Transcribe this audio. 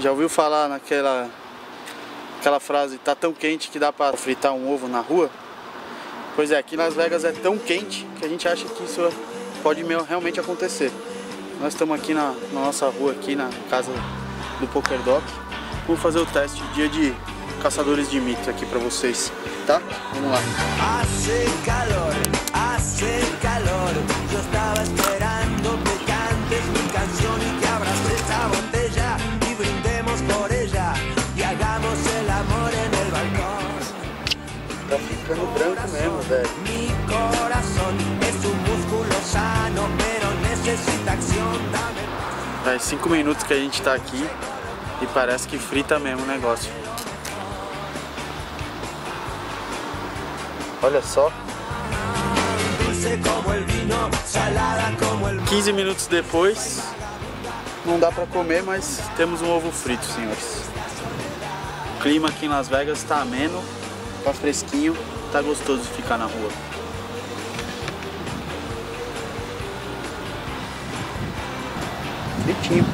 Já ouviu falar naquela aquela frase, tá tão quente que dá para fritar um ovo na rua? Pois é, aqui Las Vegas é tão quente que a gente acha que isso pode realmente acontecer. Nós estamos aqui na, na nossa rua, aqui na casa do Poker Doc. Vamos fazer o teste dia de caçadores de mito aqui para vocês, tá? Vamos lá. Tá ficando branco mesmo, velho. Faz cinco minutos que a gente tá aqui e parece que frita mesmo o negócio. Olha só. 15 minutos depois, não dá para comer, mas temos um ovo frito, senhores. O clima aqui em Las Vegas está ameno, tá fresquinho, tá gostoso ficar na rua. Fritinho.